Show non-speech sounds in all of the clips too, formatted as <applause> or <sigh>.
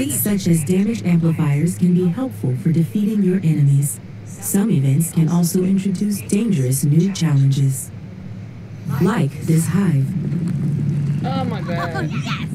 Events such as damage amplifiers can be helpful for defeating your enemies. Some events can also introduce dangerous new challenges. Like this hive. Oh my god. <laughs>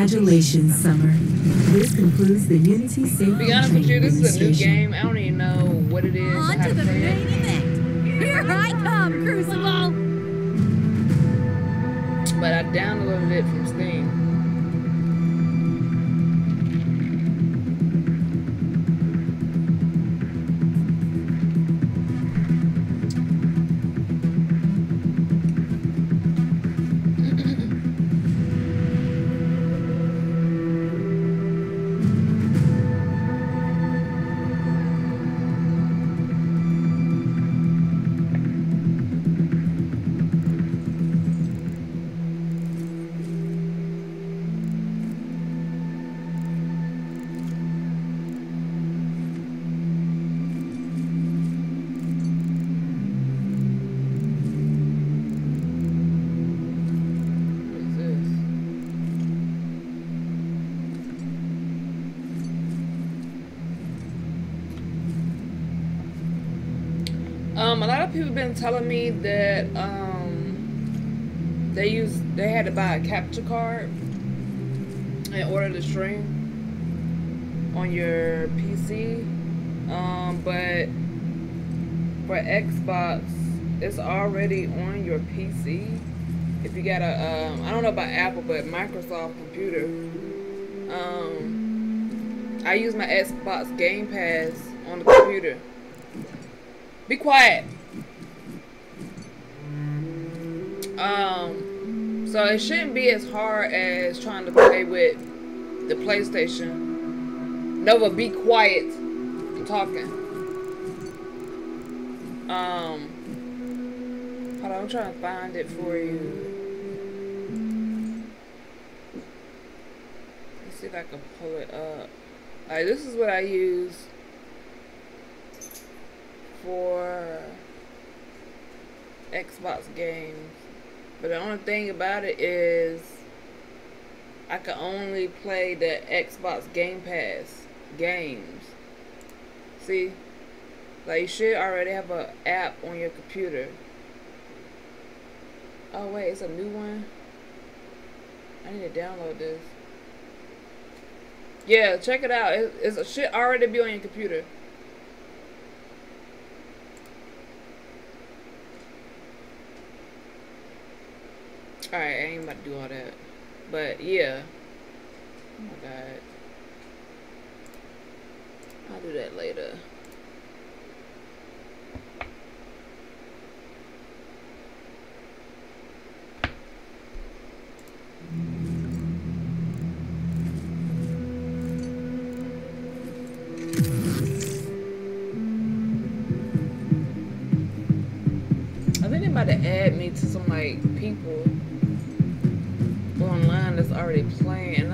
Congratulations, Summer. This concludes the Unity To Safety be honest with you, this is a new Demonstration. game. I don't even know what it is or On to to the play main event. Here I come, Crucible. But I downloaded it people been telling me that um they use they had to buy a capture card in order to stream on your PC. Um, but for Xbox, it's already on your PC. If you got a, um, I don't know about Apple, but Microsoft computer. Um, I use my Xbox Game Pass on the computer. Be quiet. Um, so it shouldn't be as hard as trying to play with the PlayStation. Nova, be quiet. I'm talking. Um, hold on, I'm trying to find it for you. Let's see if I can pull it up. Alright, this is what I use for Xbox games. But the only thing about it is I can only play the Xbox Game Pass games. See? Like you should already have an app on your computer. Oh wait, it's a new one. I need to download this. Yeah, check it out. It, it should already be on your computer. Alright, I ain't about to do all that. But yeah. Oh my god. I'll do that later. I think they about to add me to some like people already playing.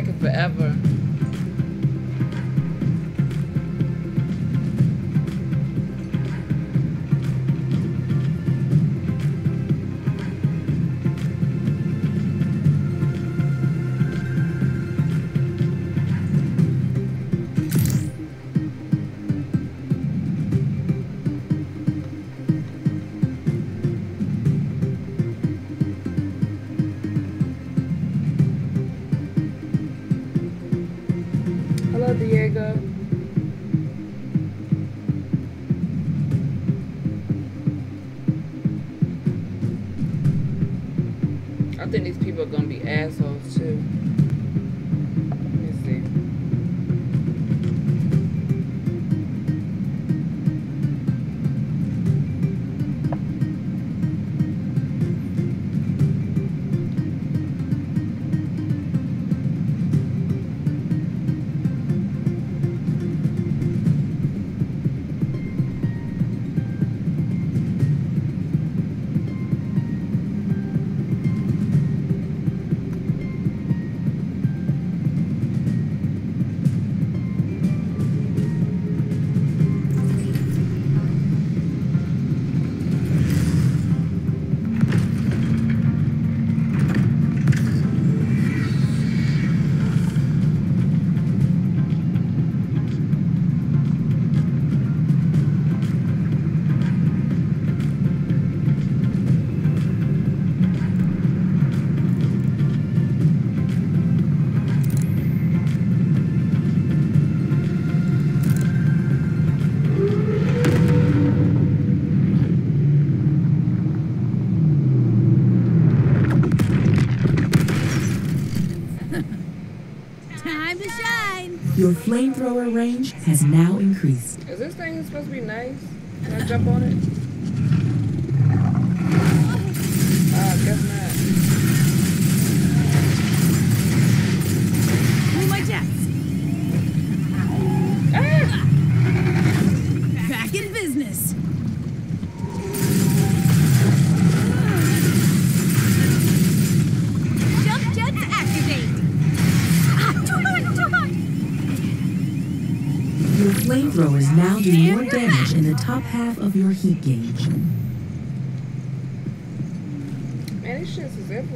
take it forever. Your flamethrower range has now increased. Is this thing supposed to be nice? Can I jump on it? in the top half of your heat gauge. Man, this shit is everywhere.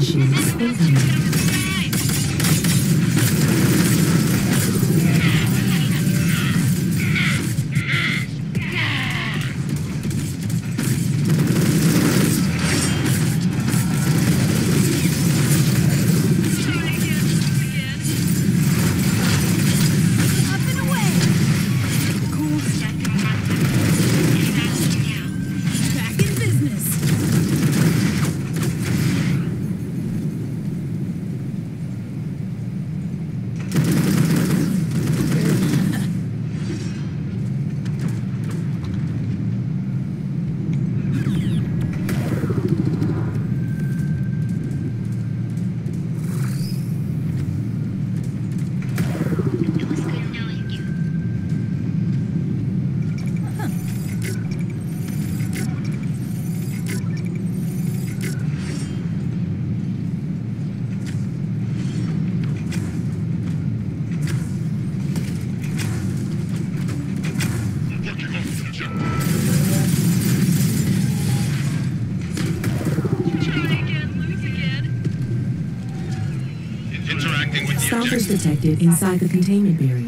Sentidos. detected inside the containment barrier.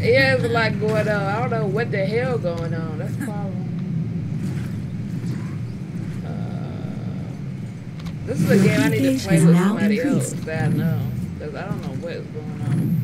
Yeah, there's a lot going on. I don't know what the hell going on. That's the problem. Uh, this is a game I need to play with somebody else increased. that I know. Because I don't know what is going on.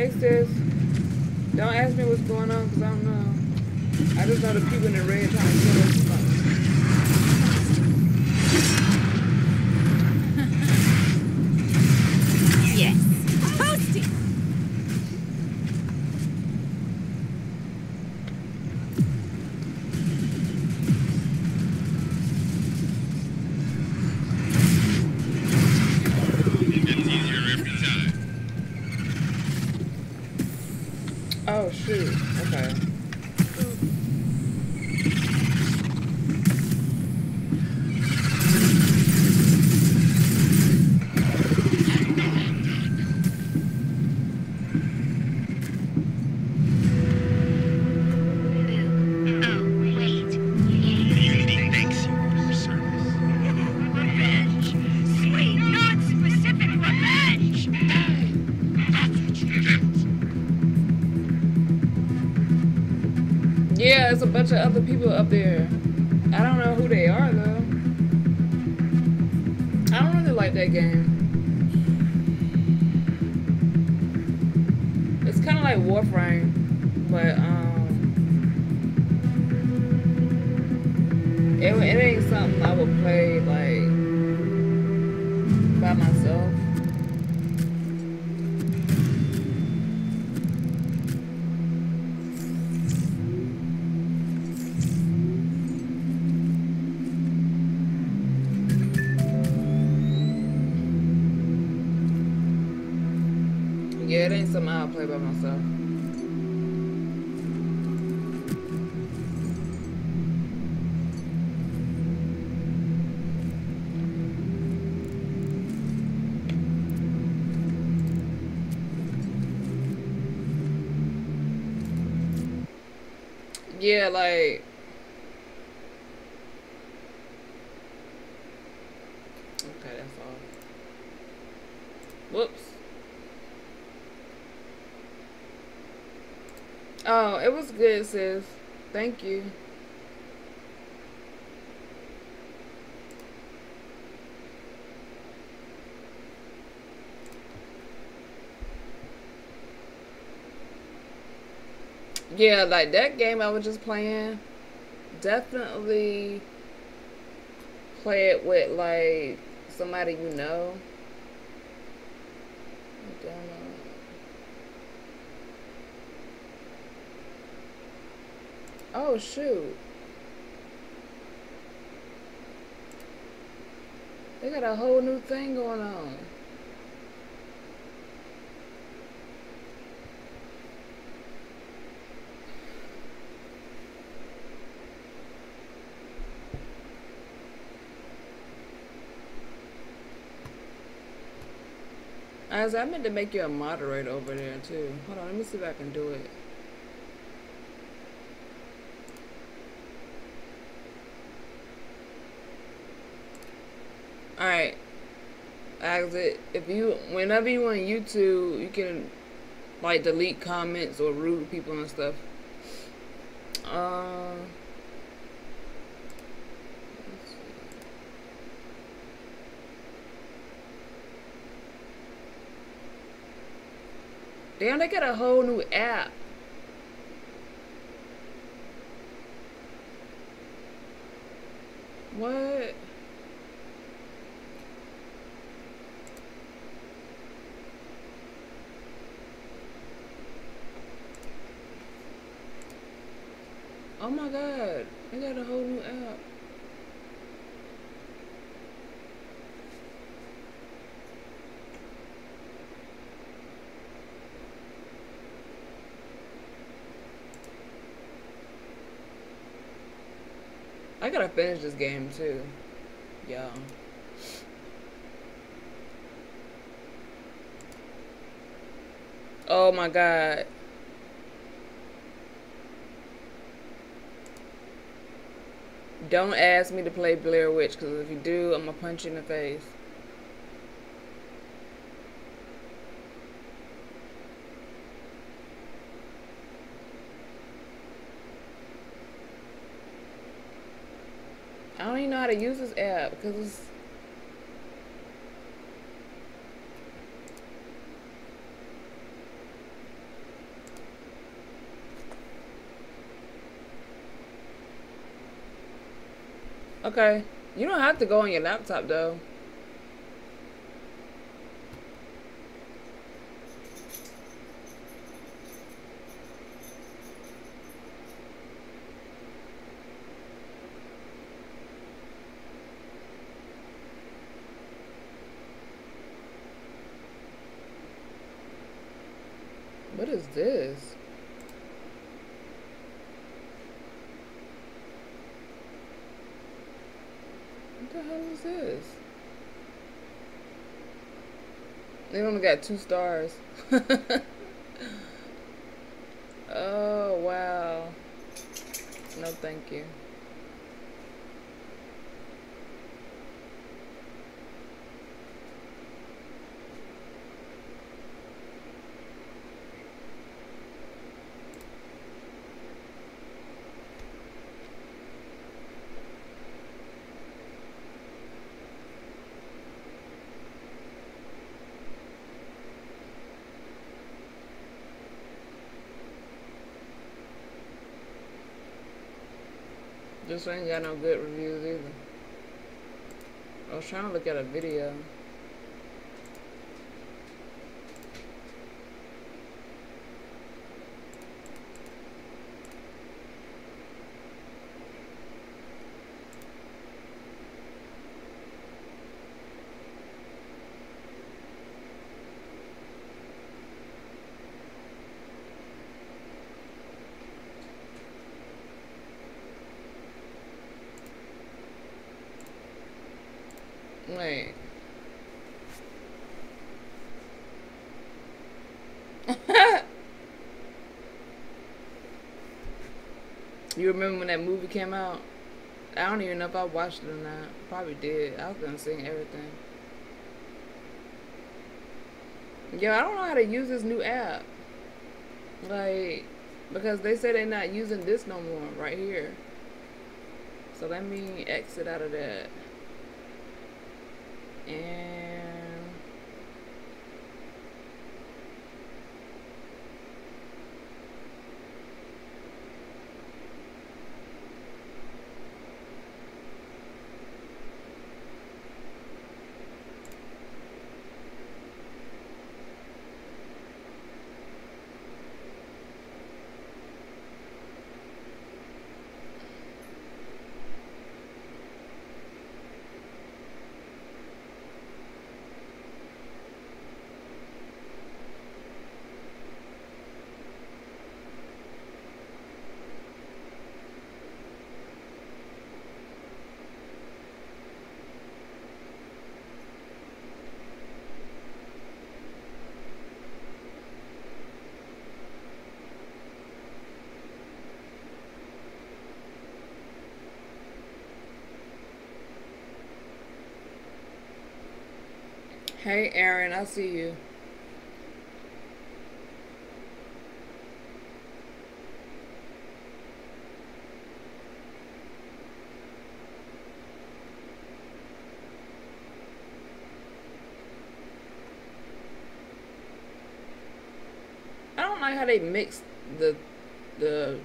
Hey sis. Don't ask me what's going on because I don't know. I just know the people in the red trying to kill us bunch of other people up there. Thank you. Yeah, like that game I was just playing, definitely play it with like somebody you know. Download. Oh shoot. They got a whole new thing going on. As I meant to make you a moderator over there too. Hold on, let me see if I can do it. Alright. If you, whenever you on YouTube, you can like delete comments or rude people and stuff. Uh. Damn, they got a whole new app. What? Oh my god, I got a whole new app. I gotta finish this game too. Yeah. Oh my god. Don't ask me to play Blair Witch, because if you do, I'm gonna punch you in the face. I don't even know how to use this app, because Okay. You don't have to go on your laptop, though. What is this? What the hell is this? They only got two stars. <laughs> oh, wow. No, thank you. This ain't got no good reviews either. I was trying to look at a video. Wait. you remember when that movie came out? I don't even know if I watched it or not. Probably did. I was gonna sing everything. Yo, I don't know how to use this new app. Like, because they say they're not using this no more right here. So let me exit out of that. And hey, Aaron, I see you. I don't like how they mix the the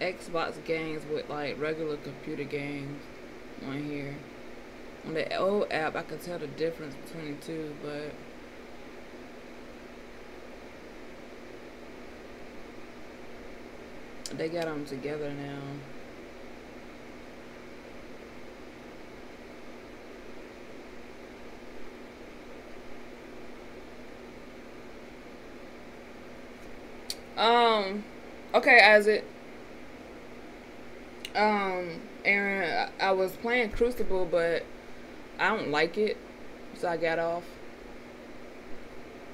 Xbox games with like regular computer games on here. On the old app, I could tell the difference between the two, but they got them together now. Um, okay, Isaac. Um, Aaron, I, I was playing Crucible, but I don't like it, so I got off.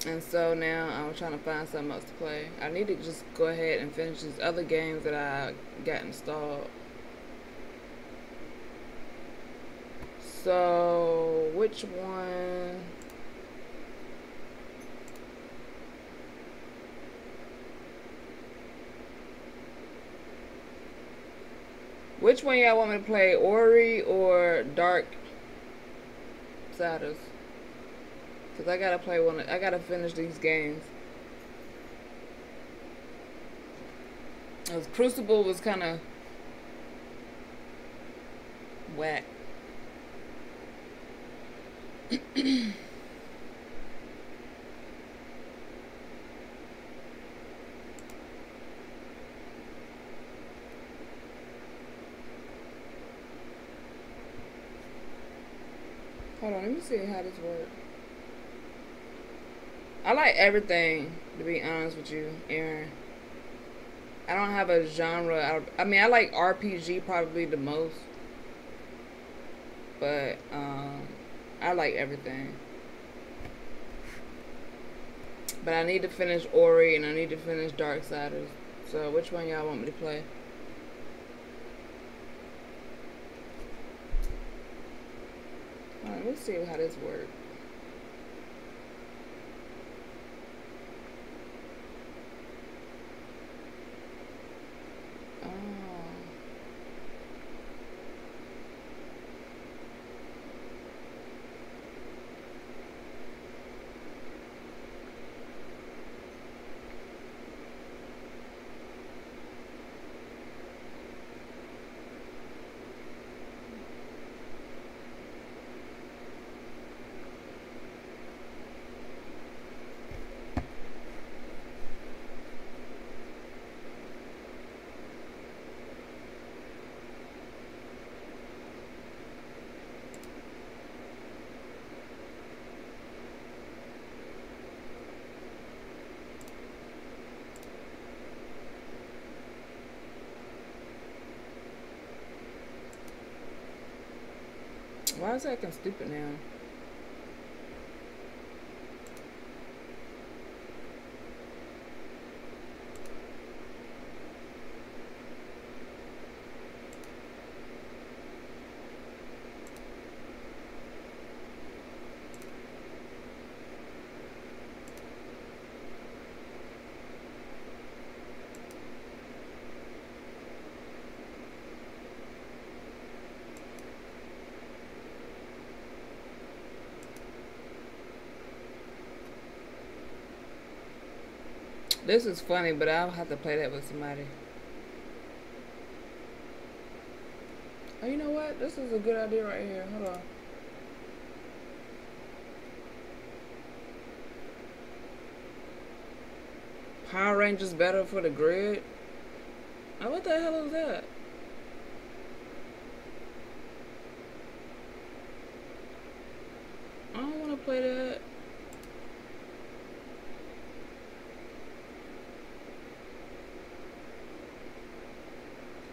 And so now I'm trying to find something else to play. I need to just go ahead and finish these other games that I got installed. So, which one? Which one y'all want me to play? Ori or Dark Cause I gotta play one. I gotta finish these games. Cause Crucible was kind of whack. <clears throat> see how this works. I like everything, to be honest with you, Aaron. I don't have a genre. I, I mean, I like RPG probably the most. But, um, I like everything. But I need to finish Ori and I need to finish Darksiders. So, which one y'all want me to play? Let's see how this works. Oh. Why is it acting stupid now? This is funny, but I'll have to play that with somebody. Oh, you know what? This is a good idea right here. Hold on. Power Rangers Battle for the Grid? Oh, what the hell is that? I don't want to play that.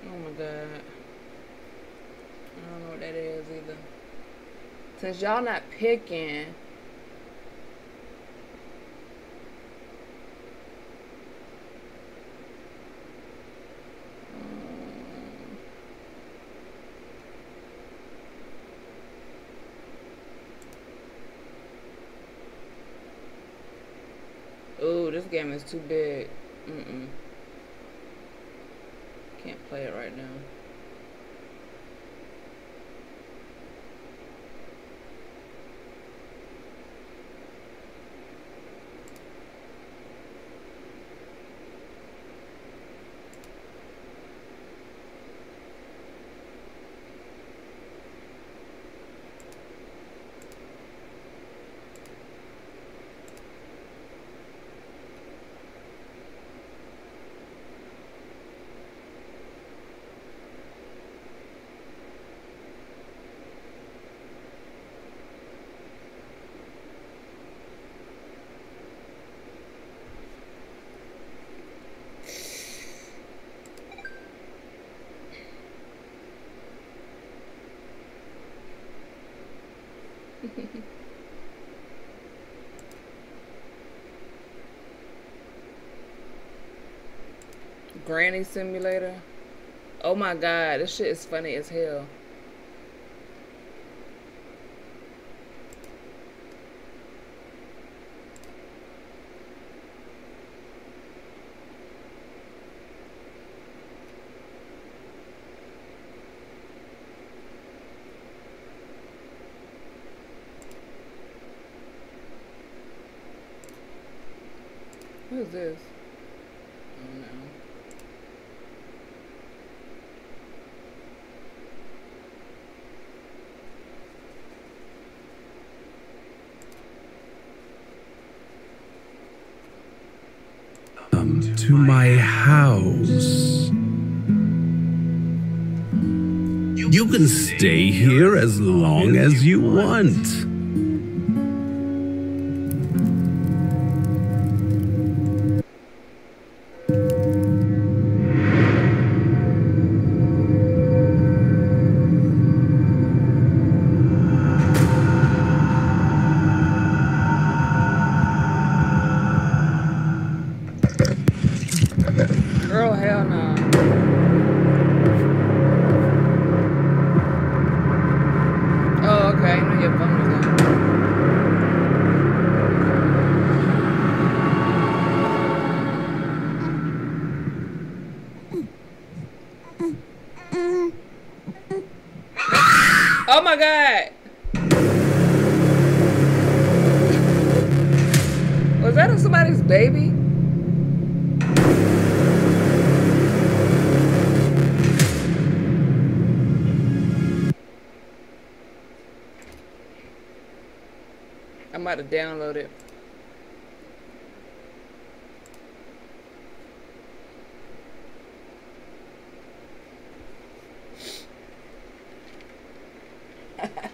Oh my god. I don't know what that is either. Since y'all not picking. Um. Ooh, this game is too big. Mm-mm. Can't play it right now. Simulator. Oh my god, this shit is funny as hell. Stay here as long as you want. Download it. <laughs>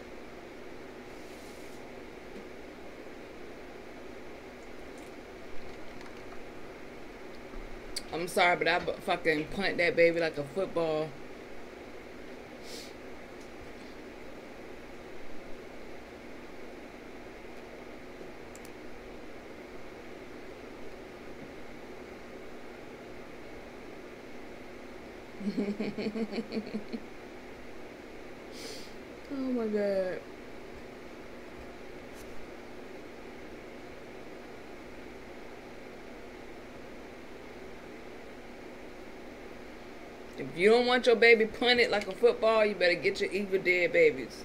I'm sorry, but I fucking punt that baby like a football. <laughs> oh my god. If you don't want your baby punted like a football, you better get your evil dead babies.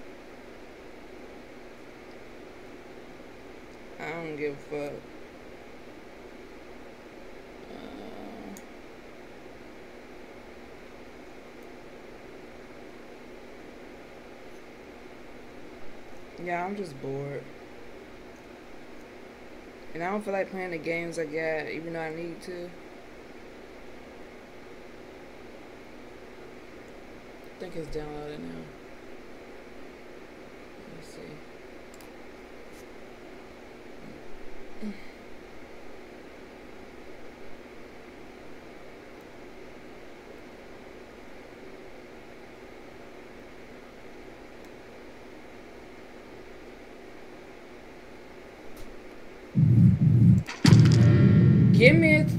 I don't give a fuck. Yeah, I'm just bored. And I don't feel like playing the games I got, even though I need to. I think it's downloaded now. Let's see.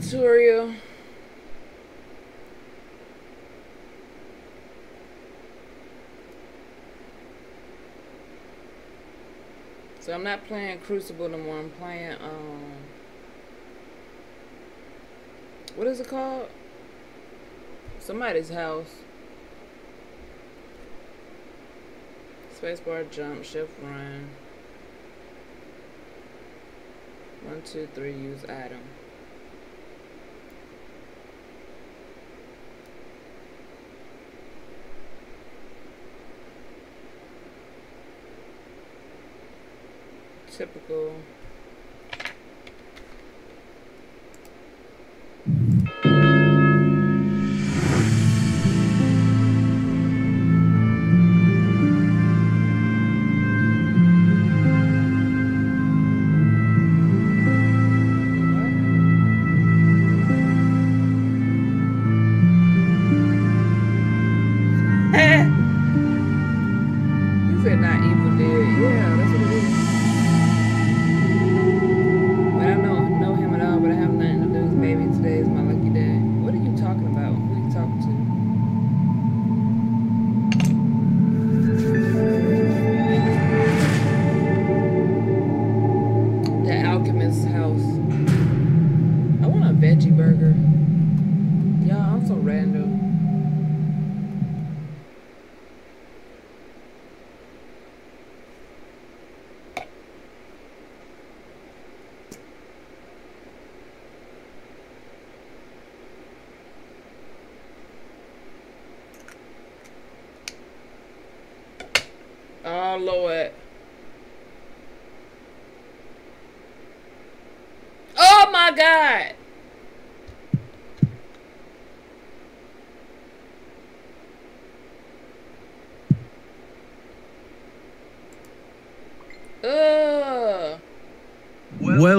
Tutorial. So I'm not playing Crucible no more. I'm playing um what is it called? Somebody's house. Spacebar jump, shift run. One, two, three, use item. typical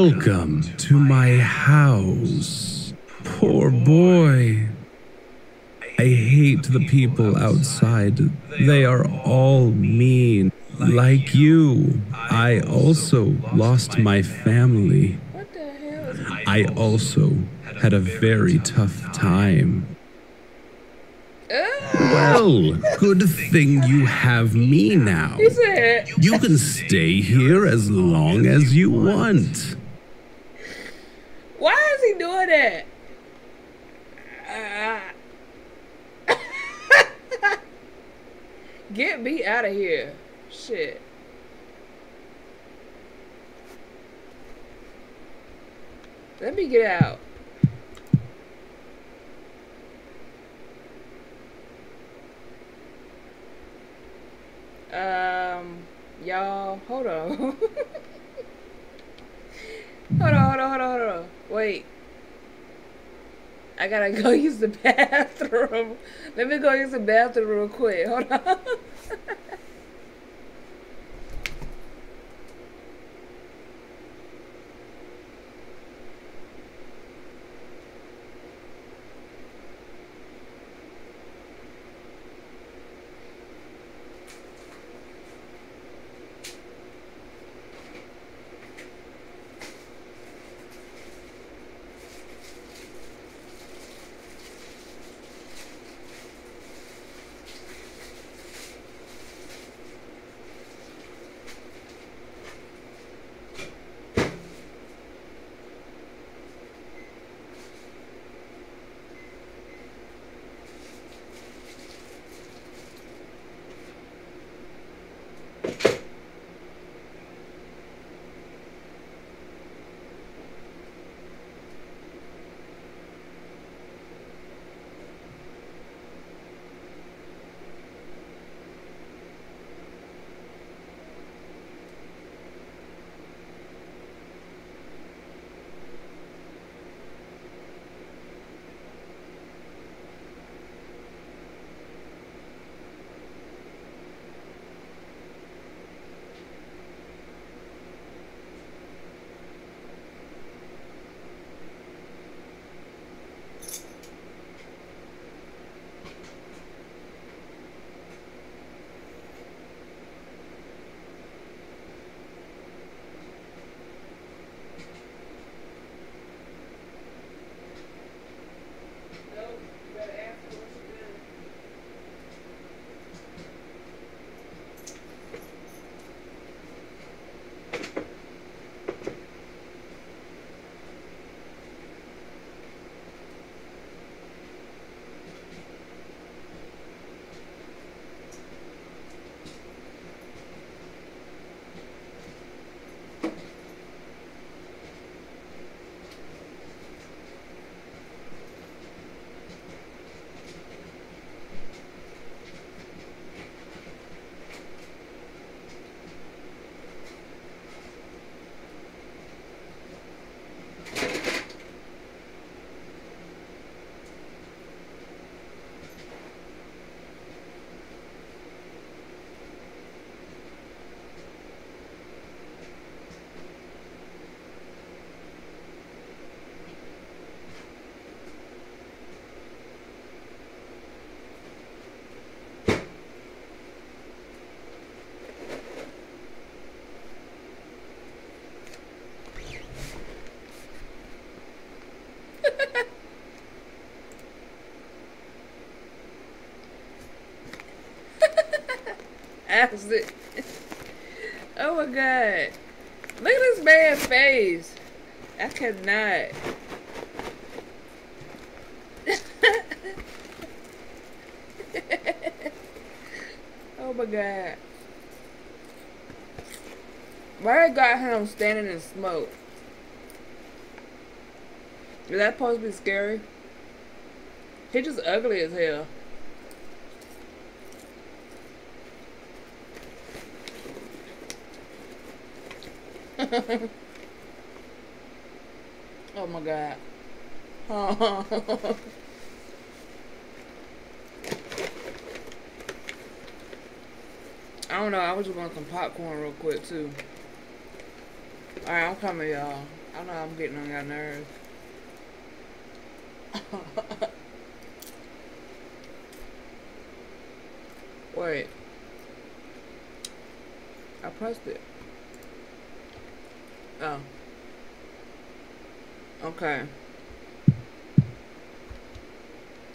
Welcome to my house. Poor boy. I hate the people outside. They are all mean. Like you, I also lost my family. What the hell I also had a very tough time. Well, good thing you have me now. You can stay here as long as you want. He doing that? <laughs> Get me out of here. Shit. Let me get out. Um, y'all, hold on. <laughs> hold on, hold on, hold on, hold on. Wait. I gotta go <laughs> use the bathroom. Let me go use the bathroom real quick. Hold on. <laughs> oh my god. Look at this man's face. I cannot. <laughs> oh my god. Why I got him standing in smoke? Is that supposed to be scary? He just ugly as hell. <laughs> oh my god. <laughs> I don't know, I was just want some popcorn real quick too. Alright, I'm coming y'all. I know I'm getting on your nerves. <laughs> Wait. I pressed it. Oh. Okay.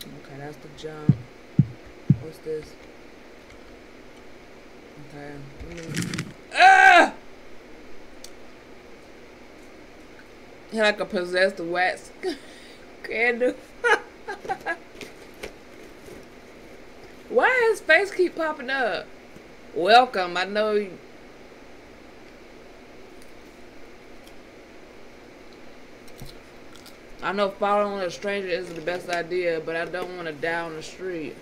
Okay, that's the jump. What's this? Okay. Ah! He like a possessed wax <laughs> candle. <laughs> Why his face keep popping up? Welcome. I know you. I know following a stranger isn't the best idea, but I don't want to die on the street.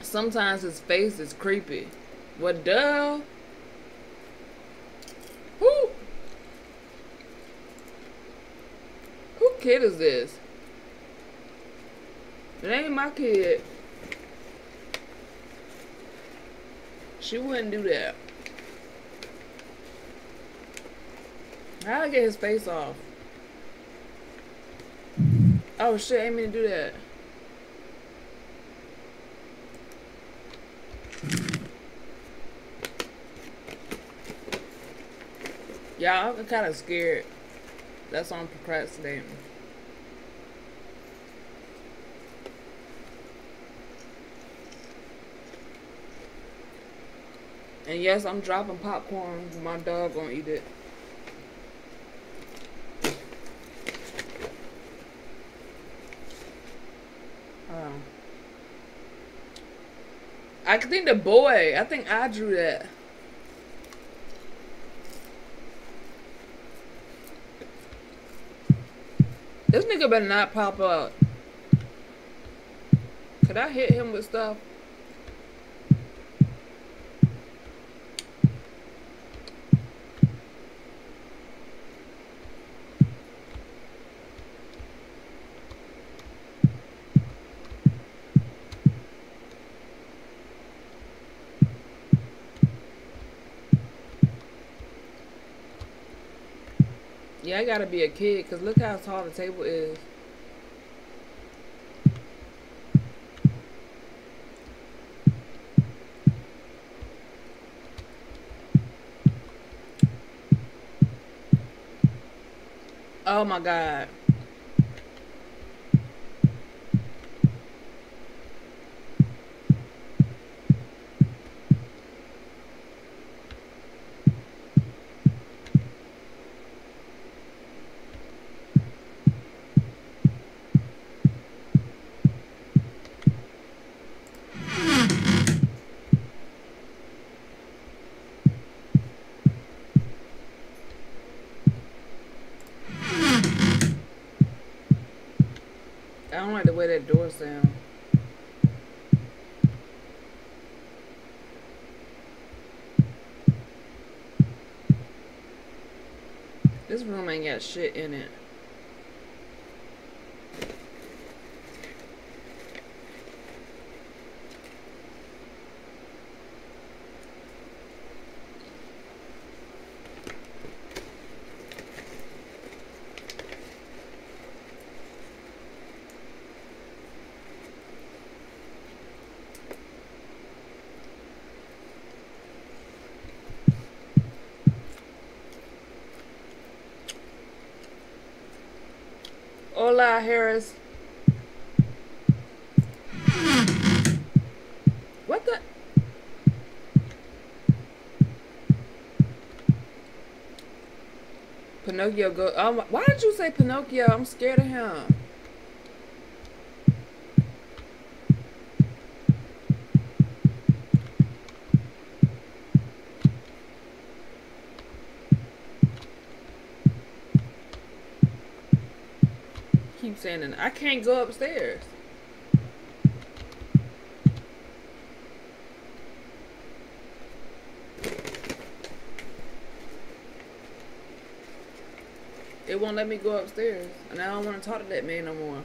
Sometimes his face is creepy. What duh? Who? Who kid is this? It ain't my kid. She wouldn't do that. How'd I get his face off? Oh shit, I ain't mean to do that. Yeah, I'm kind of scared. That's why I'm procrastinating. And yes, I'm dropping popcorn. My dog gonna eat it. Um, I think the boy. I think I drew that. This nigga better not pop up. Could I hit him with stuff? Yeah, I gotta be a kid, because look how tall the table is. Oh my god. Got shit in it. lie, Harris. What the? Pinocchio go. Oh Why did you say Pinocchio? I'm scared of him. It. I can't go upstairs. It won't let me go upstairs. And I don't want to talk to that man no more.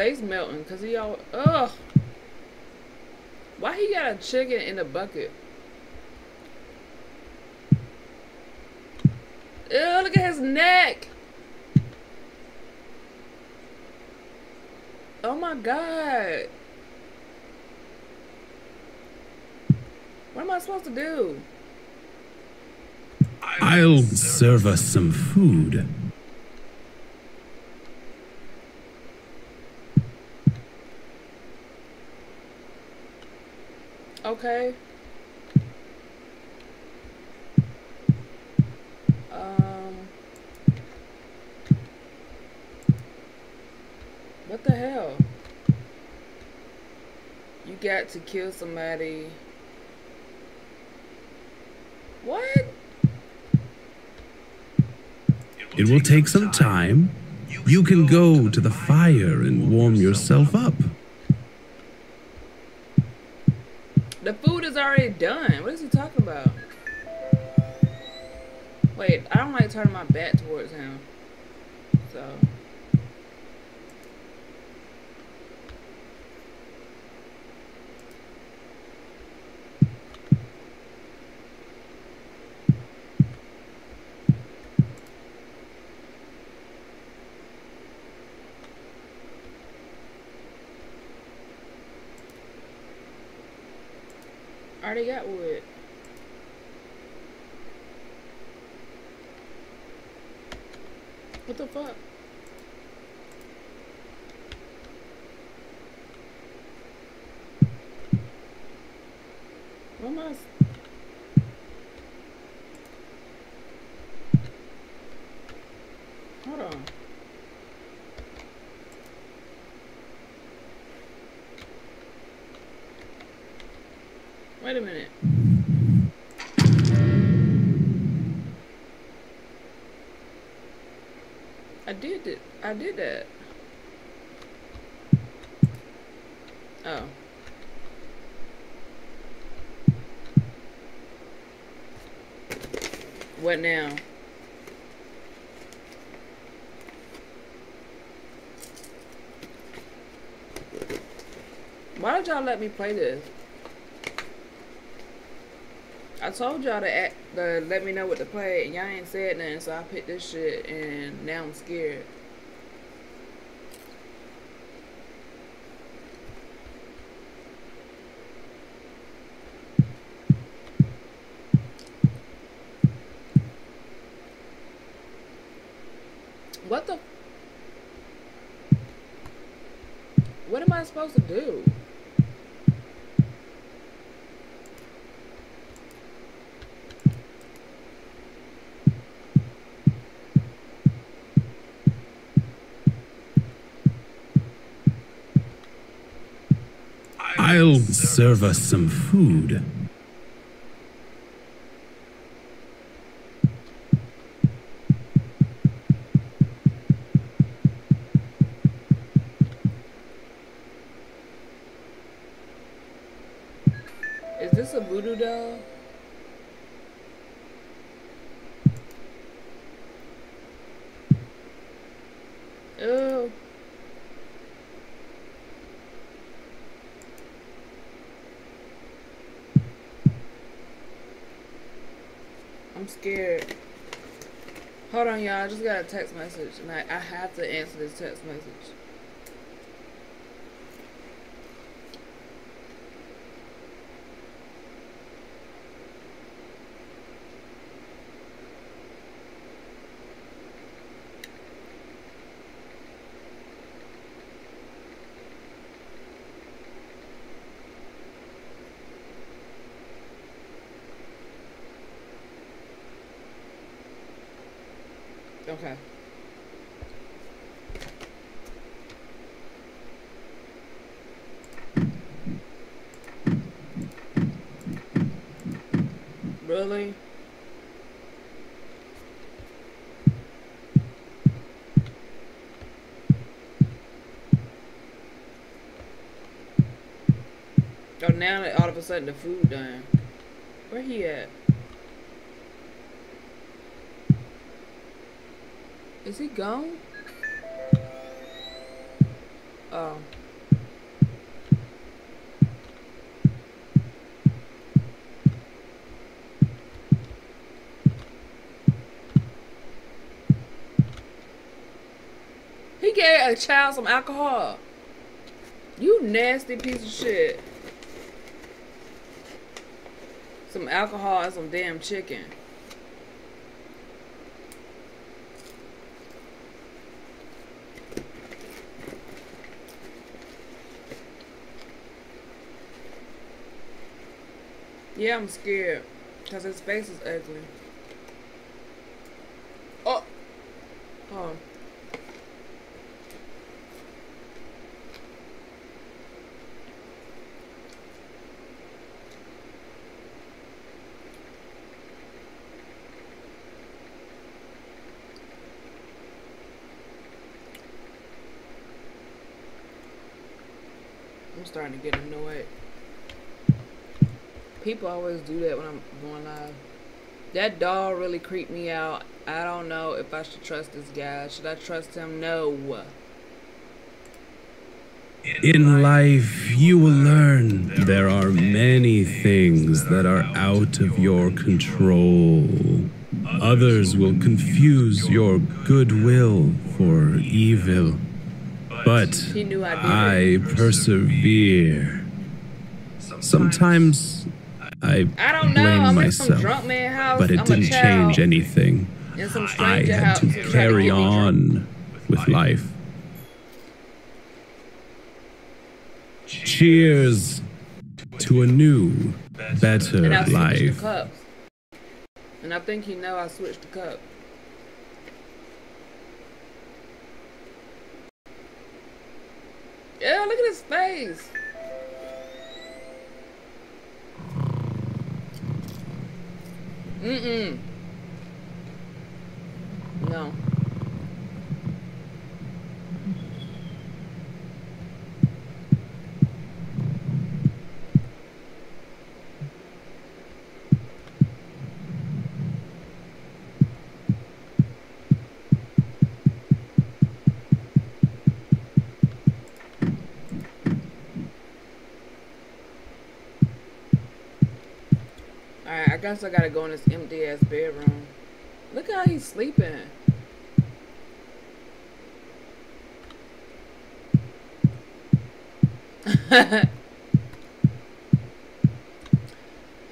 Face melting, cause he all ugh. Why he got a chicken in a bucket? Ew, look at his neck. Oh my god. What am I supposed to do? I'll serve us some food. Okay. Um. What the hell? You got to kill somebody. What? It will take some time. You can go to the fire and warm yourself up. Already done. What is he talking about? Wait, I don't like turning my back towards him. So. I already got wood. What the fuck? What am I? s- Hold on. Wait a minute. I did it. I did that. Oh. What now? Why did y'all let me play this? I told y'all to, act, to let me know what to play, and y'all ain't said nothing, so I picked this shit, and now I'm scared. What the? What am I supposed to do? I'll serve us some food. Is this a voodoo doll? Ew. I'm scared. Hold on, y'all. I just got a text message, and I, I have to answer this text message. Okay. Really? Oh, now that all of a sudden the food done. Where he at? Is he gone? Child some alcohol. You nasty piece of shit. Some alcohol and some damn chicken. Yeah, I'm scared. Because his face is ugly. Oh! Oh. I'm starting to get annoyed. People always do that when I'm going live. That dog really creeped me out. I don't know if I should trust this guy. Should I trust him? No. In life, you will learn there are many things that are out of your control. Others will confuse your goodwill for evil. But He knew I did. I persevere. Sometimes I I don't know. blame I'm myself, drunk man house. but it I'm didn't change anything. I had to carry on with life. Cheers to a new, better And I switched the life. And I think he know I switched the cup. Yeah, look at his face. Mm-mm. No. Guess I gotta go in this empty ass bedroom. Look how he's sleeping. <laughs>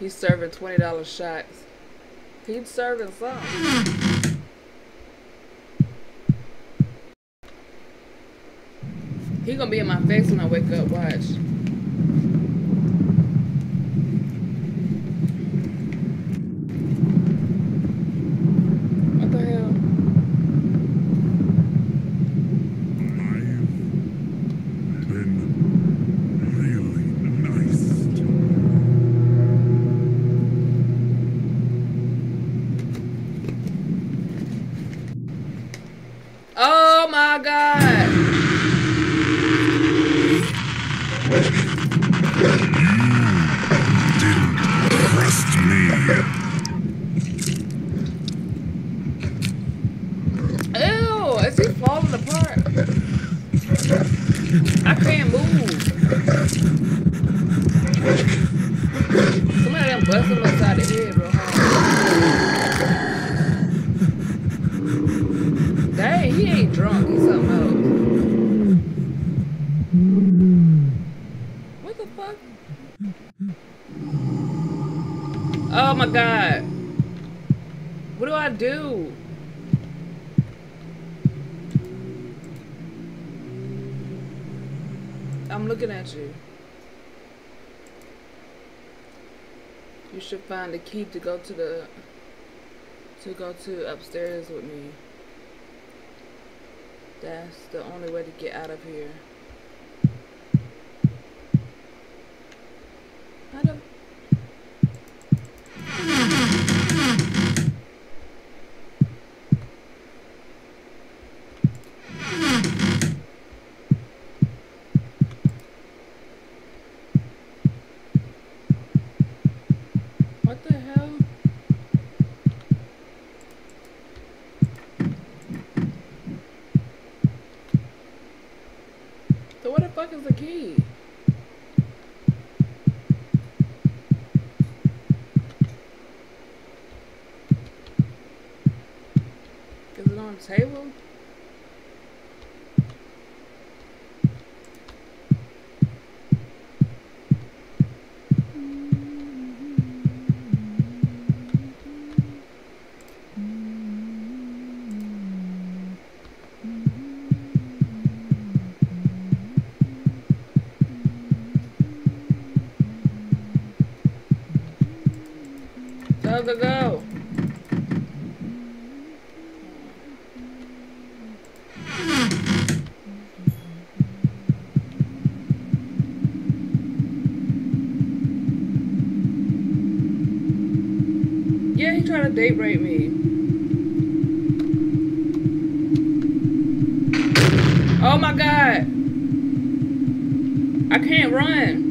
he's serving twenty dollar shots. He's serving some. He gonna be in my face when I wake up. Watch. Find a key to go to the to go to upstairs with me. That's the only way to get out of here. Go, go. Yeah, he trying to date rape me. Oh my god. I can't run.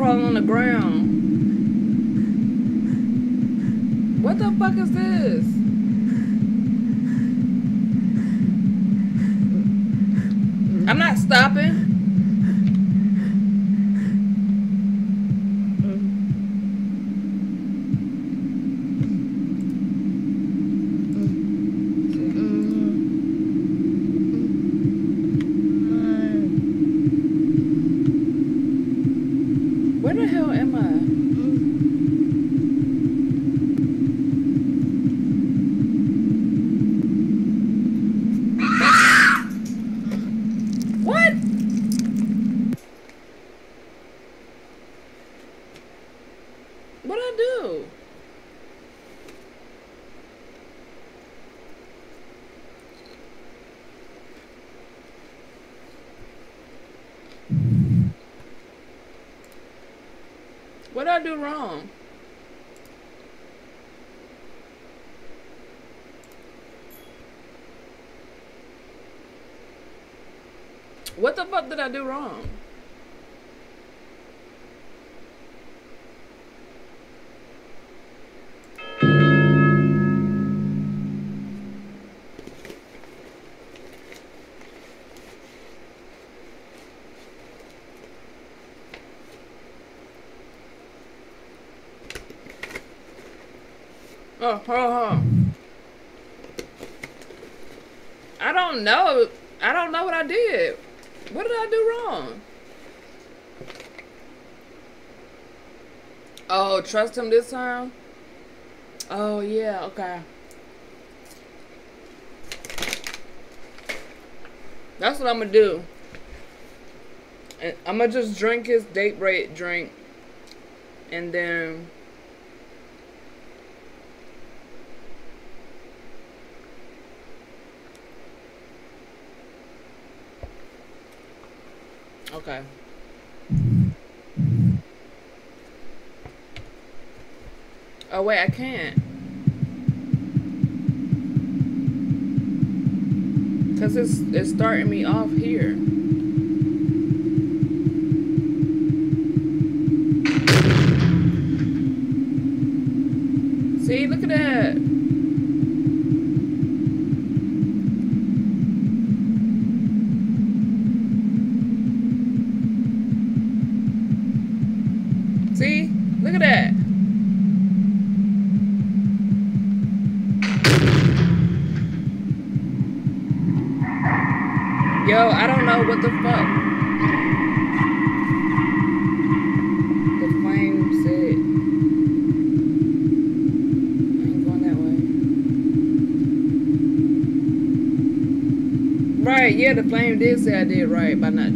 Crawling on the ground. What the fuck is this? I'm not stopping. Where the hell am I? What? What'd I do? What did I do wrong? What the fuck did I do wrong? Oh, hold on. I don't know. I don't know what I did. What did I do wrong? Oh, trust him this time? Oh, yeah, okay. That's what I'm gonna do. And I'm gonna just drink his date rate drink. And then. Oh wait, I can't. Cause it's it's starting me off here. The flame did say I did right by not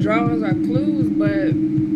drawings are clues, but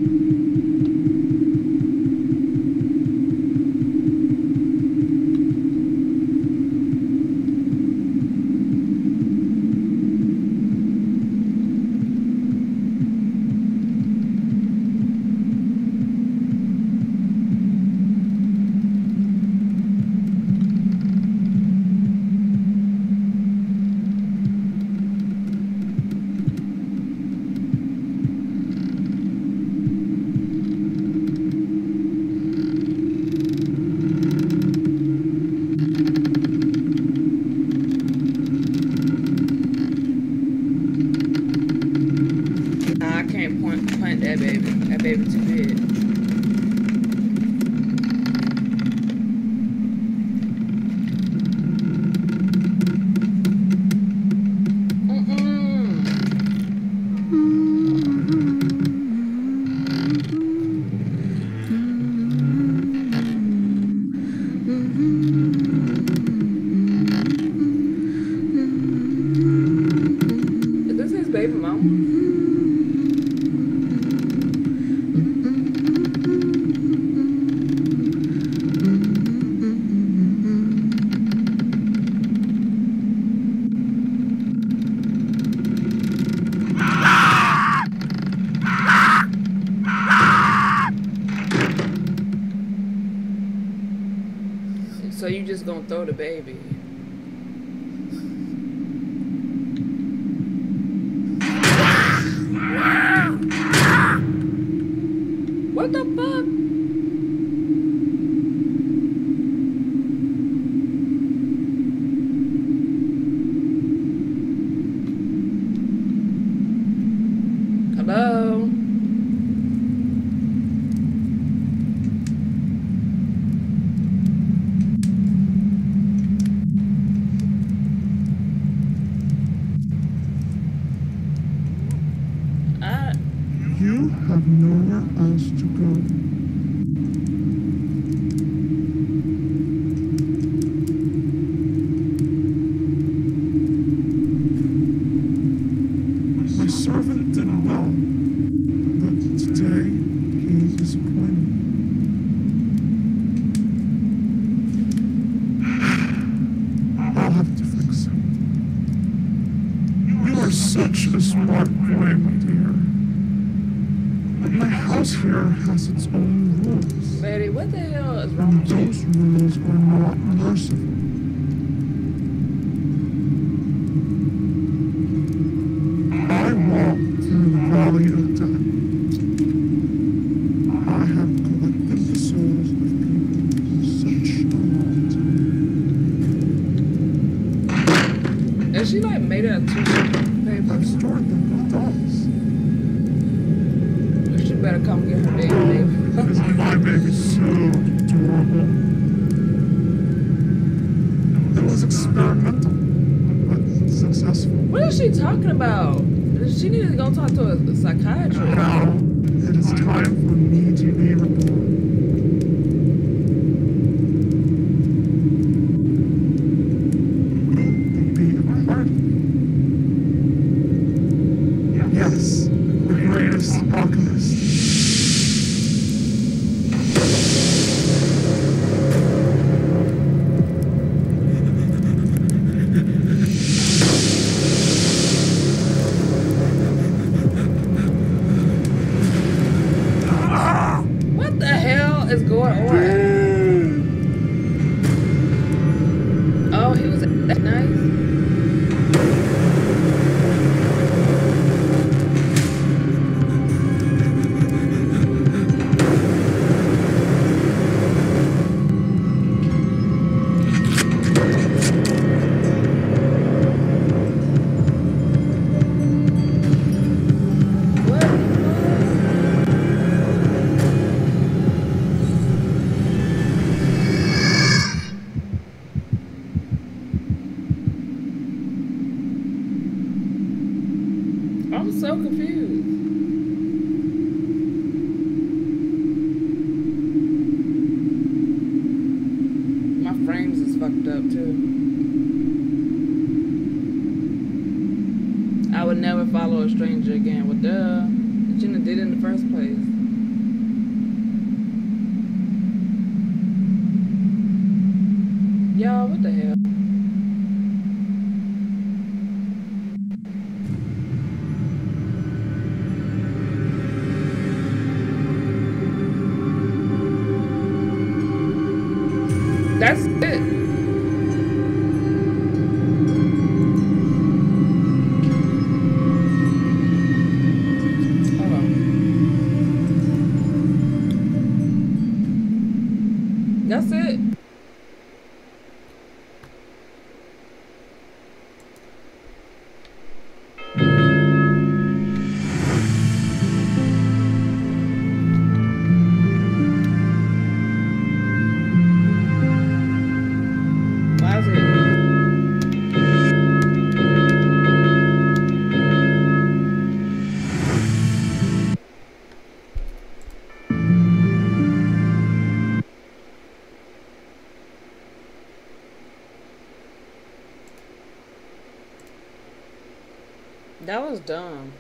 dumb.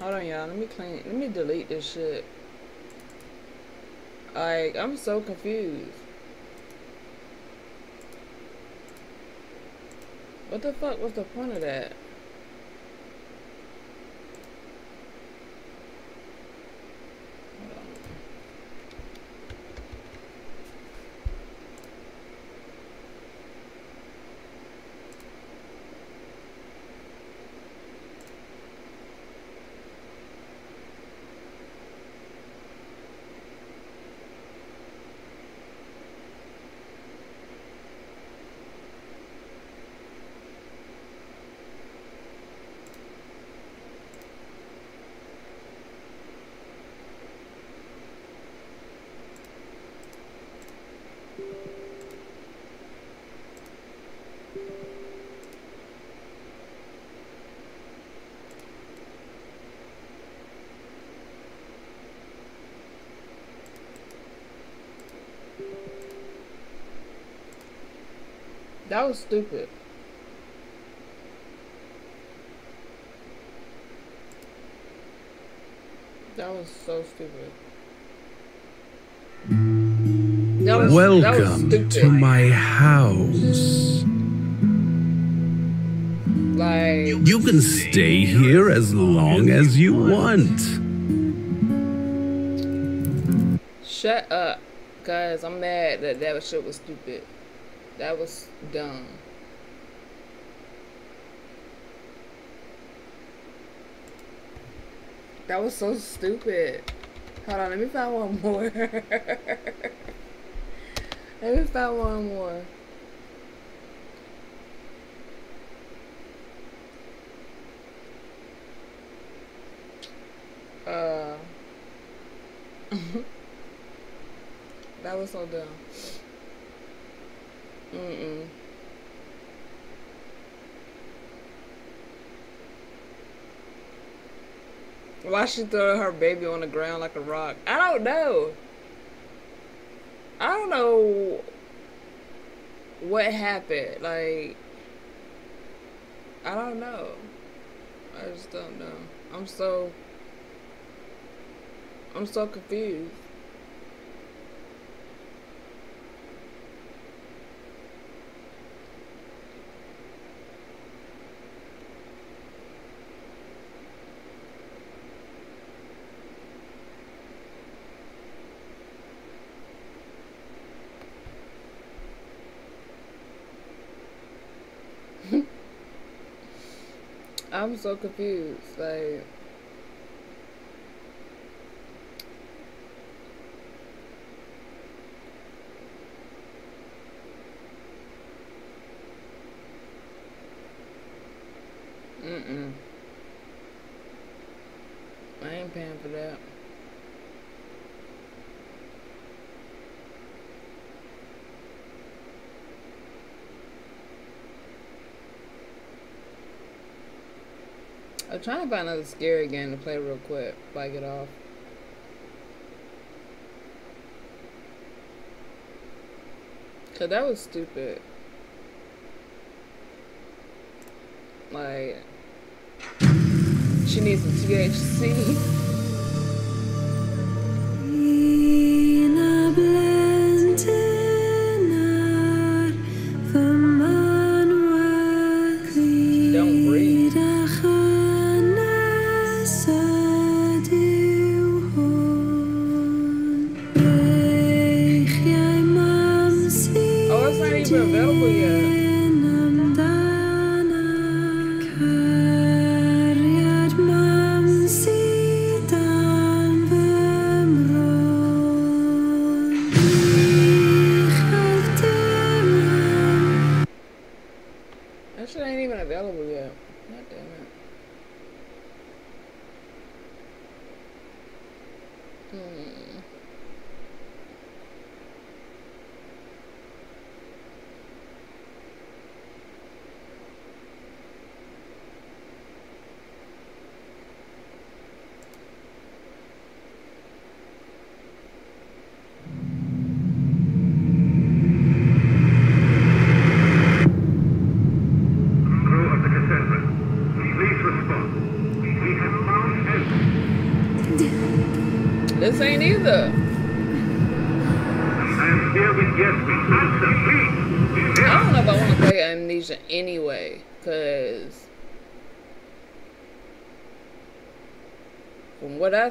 Hold on, y'all. Let me clean. Let me delete this shit. Like, I'm so confused. What the fuck was the point of that? That was stupid. That was so stupid. That was, Welcome stupid. to my house. like You can stay here as long as you want. Shut up, guys. I'm mad that that shit was stupid. That was dumb. That was so stupid. Hold on, let me find one more. <laughs> let me find one more. Uh. <laughs> That was so dumb. Mm-mm. Why she throw her baby on the ground like a rock? I don't know. I don't know what happened. Like, I don't know. I just don't know. I'm so. I'm so confused. I'm so confused. Like, mm-mm. I ain't paying for that. I'm trying to find another scary game to play real quick before I get off. Cause that was stupid. Like She needs some THC.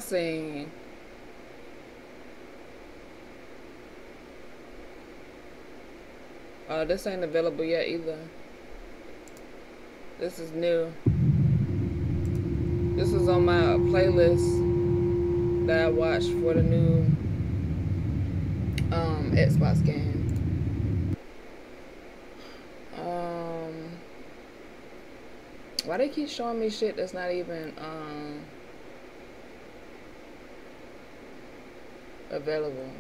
Seen, uh, this ain't available yet either. This is new. This is on my playlist that I watched for the new um, Xbox game. Um, why they keep showing me shit that's not even um available?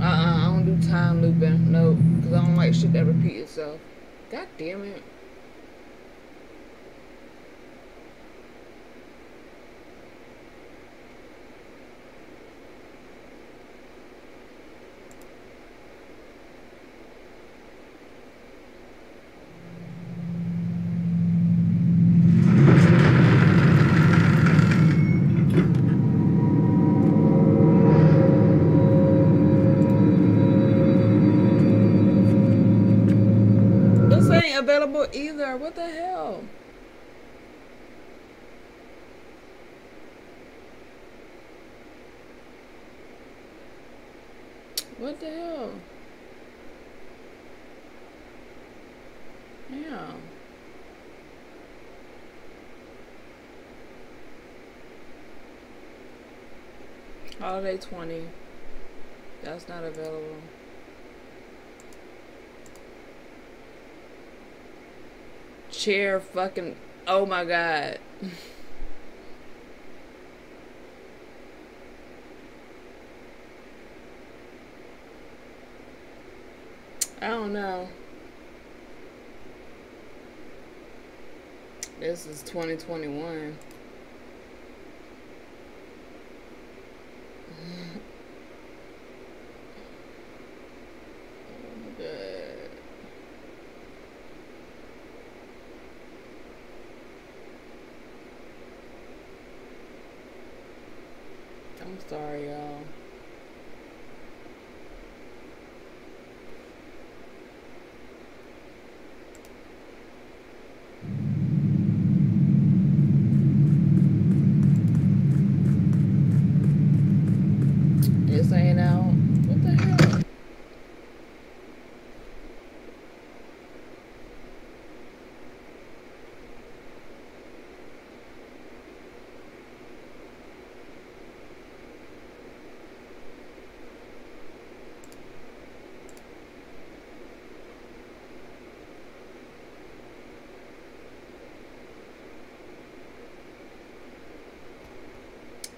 Uh uh, I don't do time looping. No, because I don't like shit that repeat itself. God damn it. This ain't available What the hell? What the hell? Yeah. Holiday 20. That's not available. Chair fucking oh my god <laughs> I don't know. This is 2021.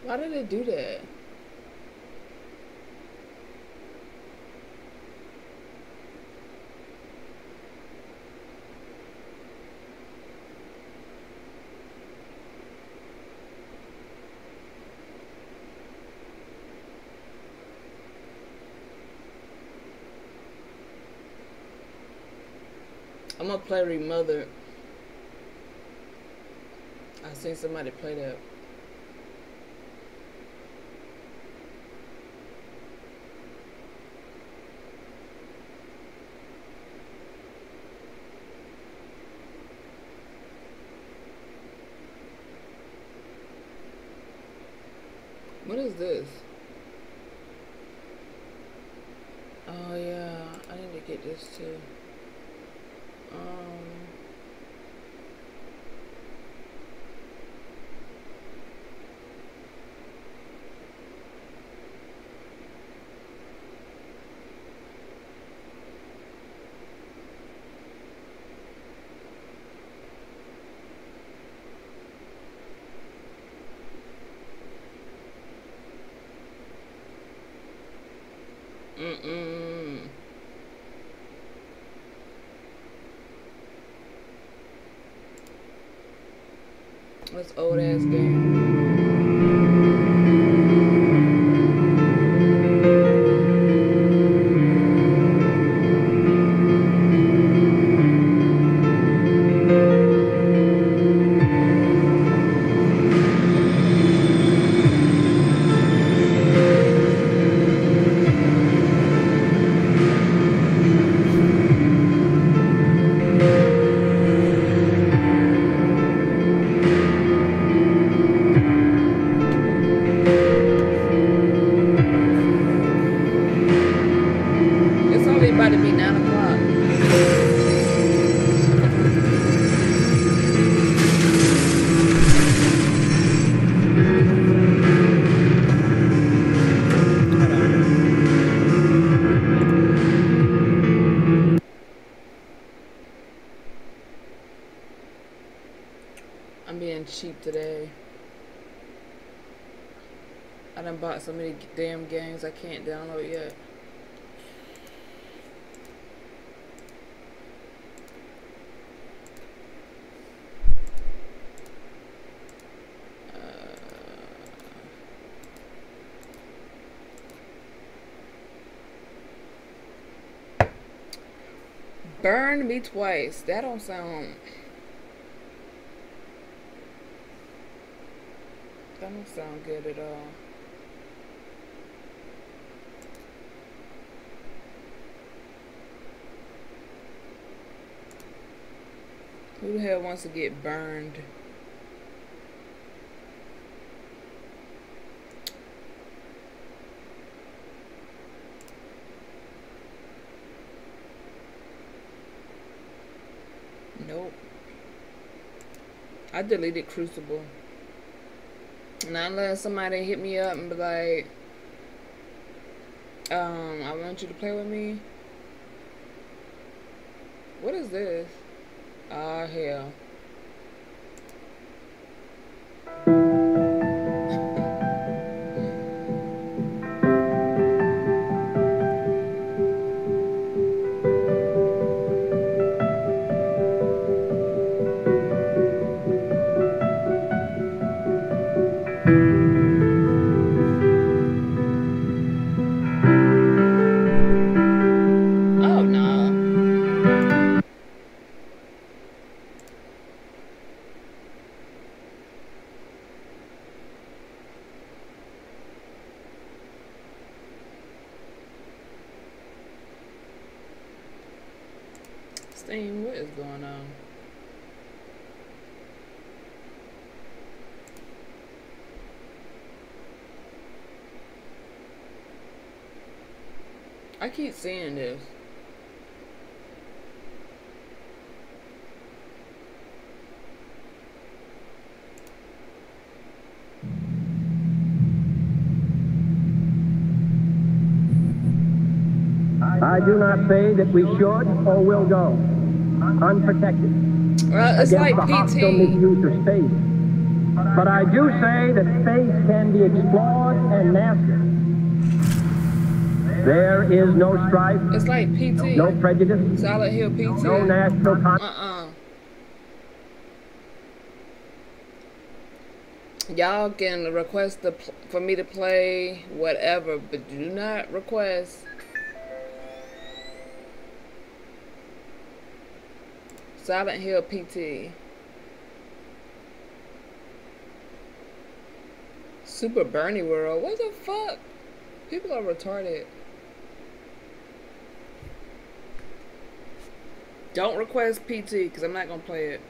Why did it do that? I'm gonna play "Remother." I seen somebody play that. This? Oh yeah, I need to get this too. About to be nine o'clock. Burn me twice. That don't sound. That don't sound good at all. Who the hell wants to get burned? Nope. I deleted Crucible. Not unless somebody hit me up and be like, um, I want you to play with me. What is this? Ah, hell. Do not say that we should or will go unprotected Well, it's against like the hostile PT. misuse of space. But I do say that space can be explored and mastered. There is no strife, It's like PT. no prejudice, Silent Hill PT. no national uh-uh. con- Uh-uh. Y'all can request the pl- for me to play whatever, but do not request Silent Hill PT. Super Bernie World. What the fuck? People are retarded. Don't request PT because I'm not gonna play it.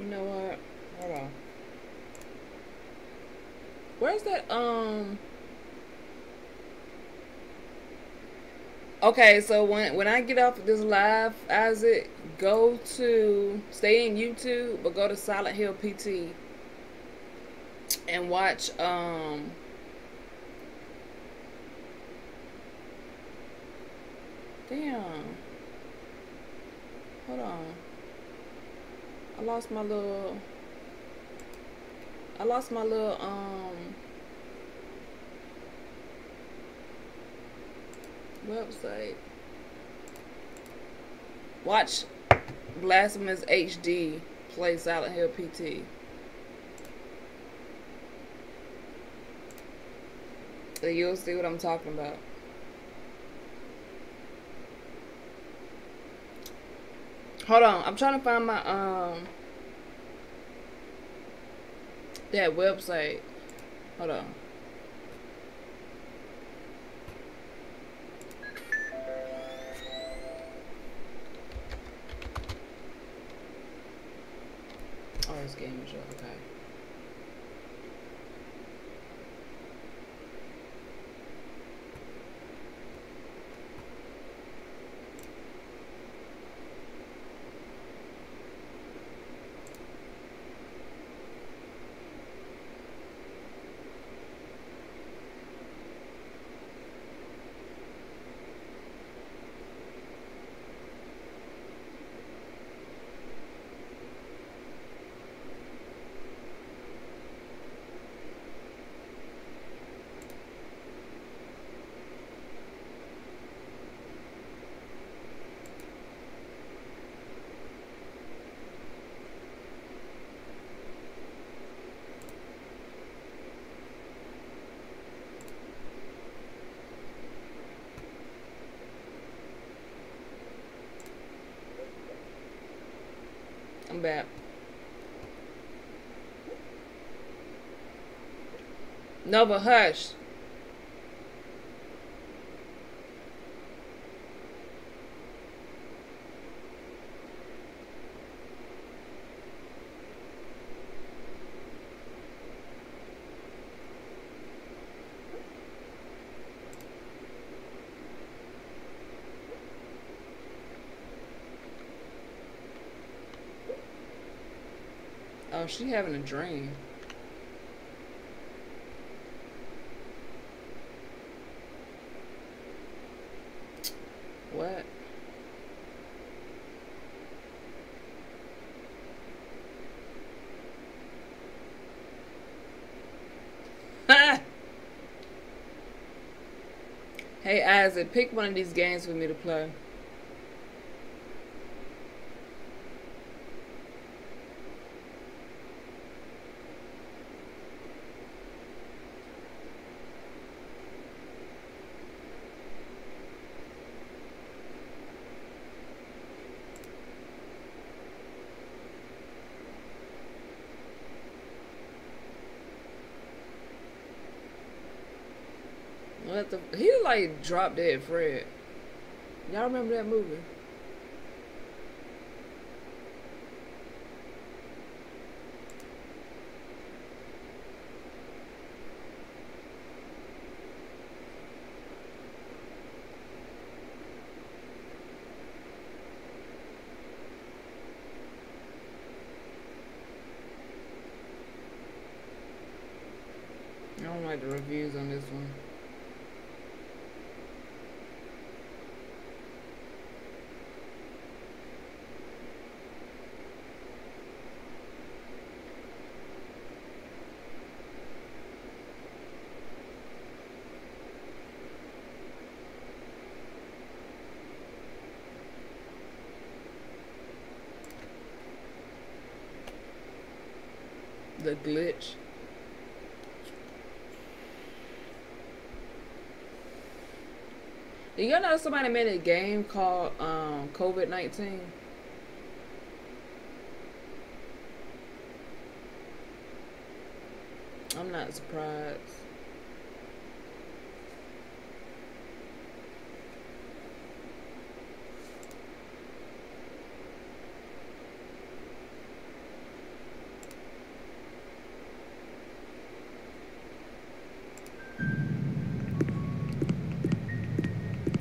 You know what? Hold on. Where's that um Okay, so when when I get off of this live, Isaac, go to stay in YouTube, but go to Silent Hill PT and watch um Damn. Hold on. I lost my little I lost my little um website. Watch Blasphemous HD play Silent Hill PT. So you'll see what I'm talking about. Hold on, I'm trying to find my um that website. Hold on. Oh, this game is okay. I'm back. Nova, hush. Oh, she having a dream. What? Isaac, pick one of these games for me to play. like Drop Dead Fred. Y'all remember that movie? I don't like the reviews on this one. The glitch. Do you know somebody made a game called um, COVID 19? I'm not surprised.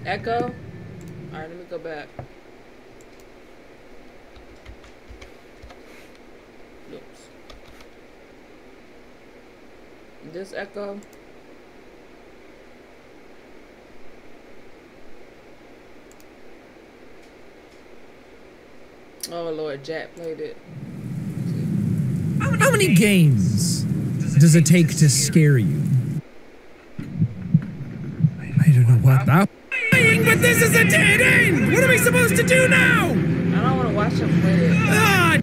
Echo? Alright, let me go back. Oops. This echo? Oh lord, Jack played it. How, how many games does it take to scare you? Do now? I don't want to watch him play it. Ah!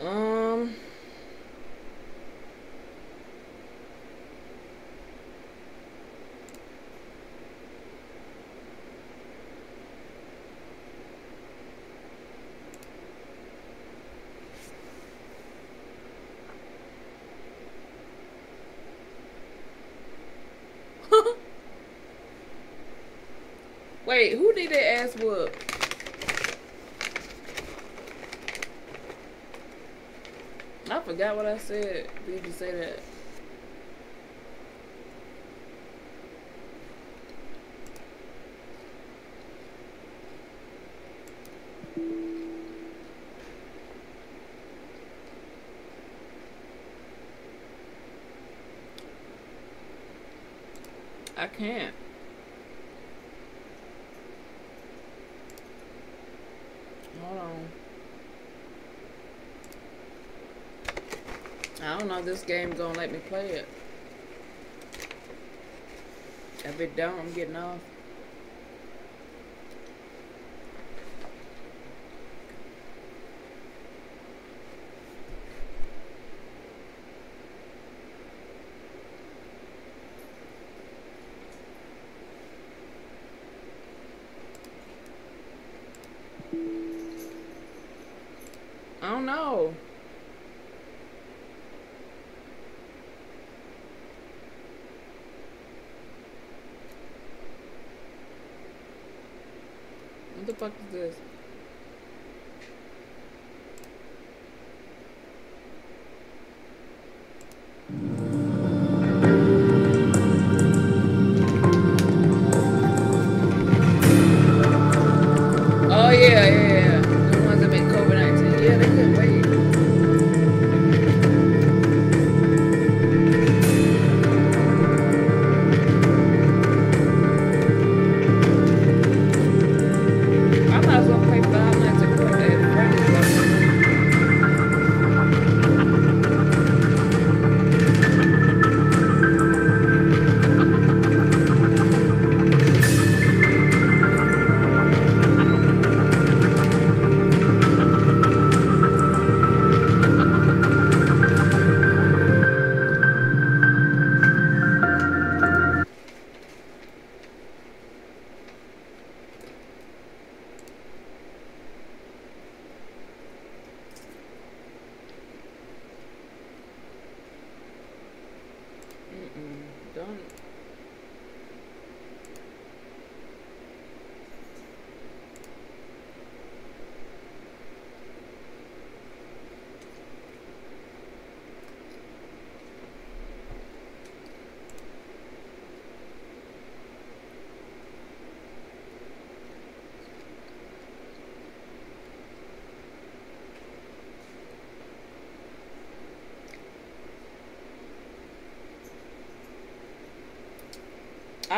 Um. Wait, who did that ass whoop? I forgot what I said. Did you say that? I can't. Hold on. I don't know if this game gonna let me play it. If it don't, I'm getting off.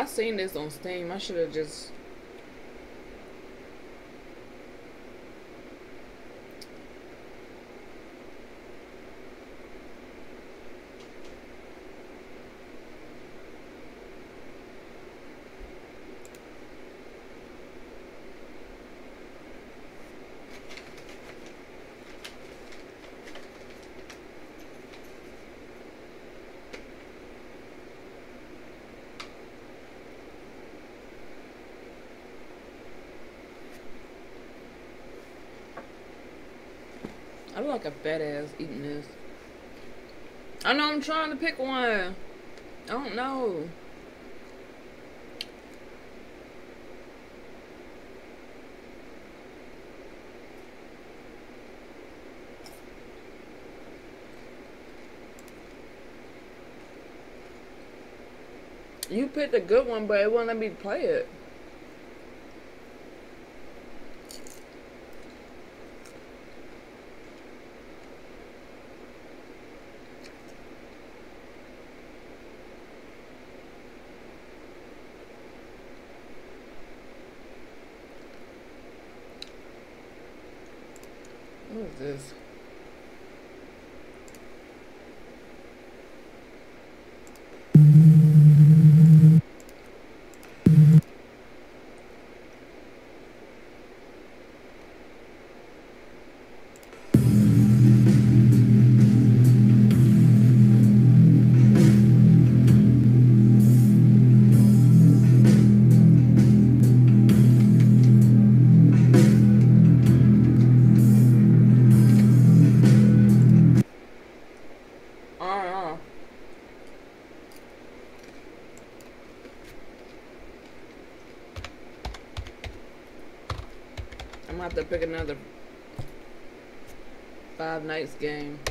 I seen this on Steam. I should have just. Fat ass eating this. I know I'm trying to pick one. I don't know. You picked a good one, but it won't let me play it. Five game.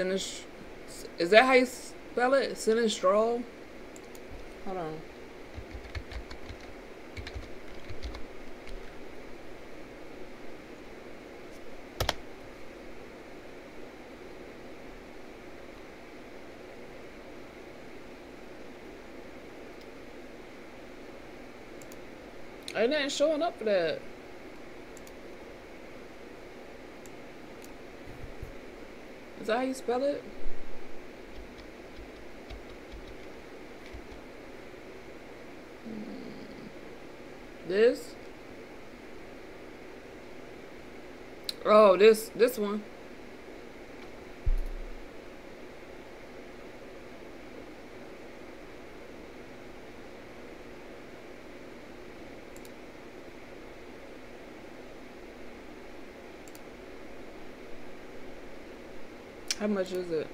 Is that how you spell it? Sinistral? Hold on. Ain't showing up for that. That how you spell it? This? Oh, this this one. How much is it?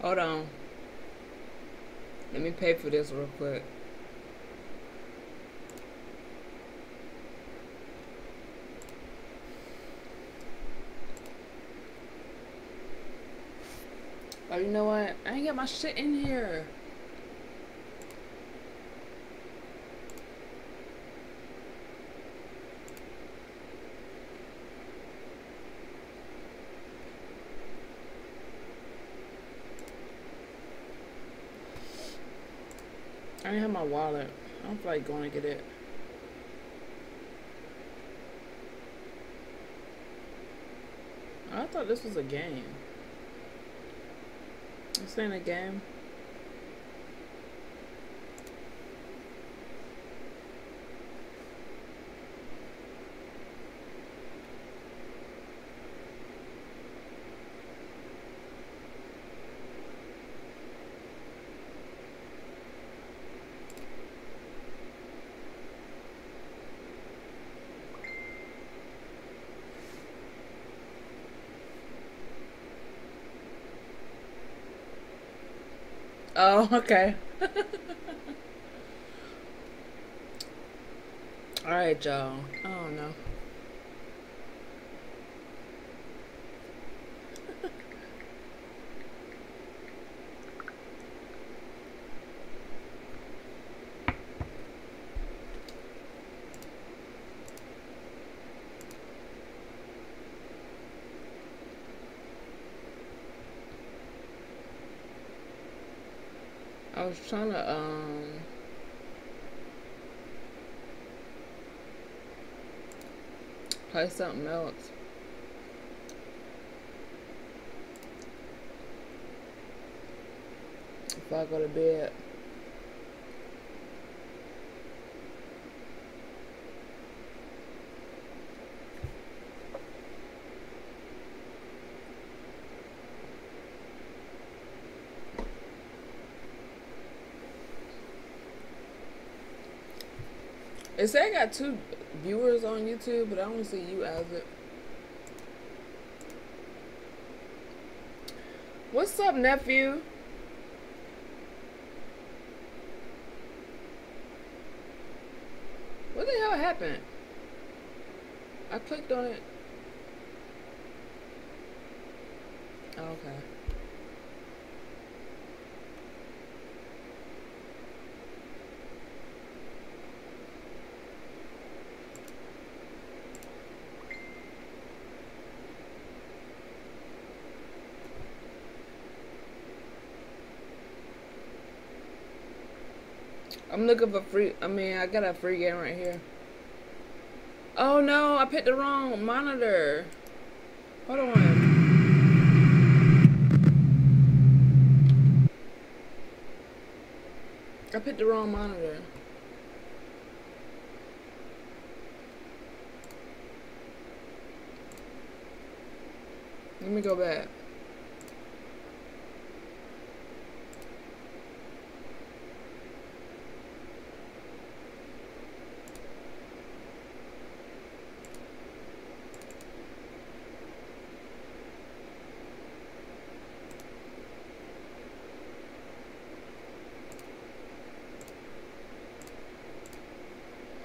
Hold on. Let me pay for this real quick. Oh, you know what? I ain't got my shit in here. I didn't have my wallet. I don't feel like going to get it. I thought this was a game. This ain't a game. <laughs> Okay. All right, y'all. I don't know. was trying to um play something else. If I go to bed. It I got two viewers on YouTube, but I don't see you as it. What's up, nephew? What the hell happened? I clicked on it. I'm looking for free. I mean, I got a free game right here. Oh no, I picked the wrong monitor. Hold on. I picked the wrong monitor. Let me go back.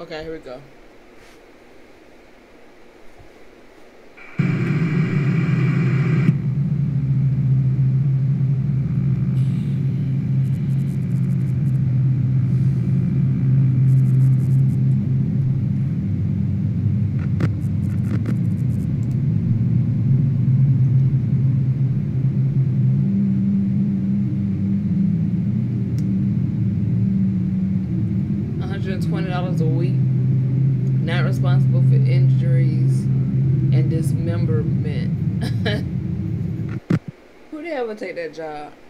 Okay, here we go. job.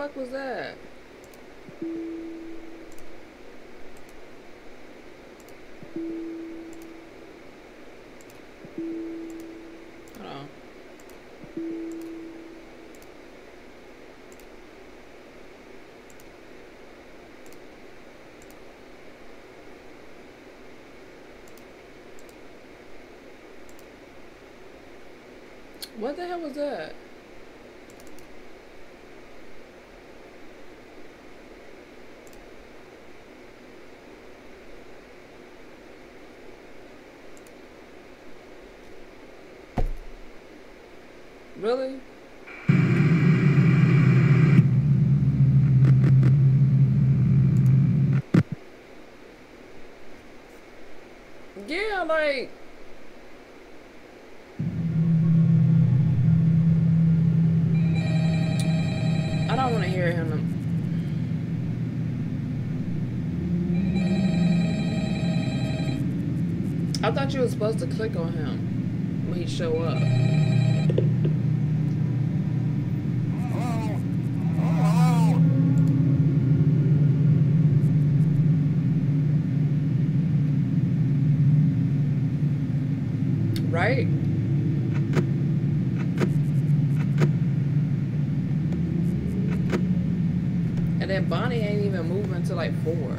Fuck was that? What the hell was that? Really? Yeah, like I don't want to hear him. I thought you were supposed to click on him when he show up. Right? And then Bonnie ain't even moving until like four.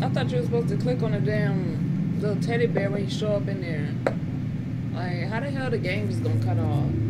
I thought you were supposed to click on the damn little teddy bear when he show up in there. Like, how the hell the game is gonna cut off?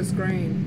The screen.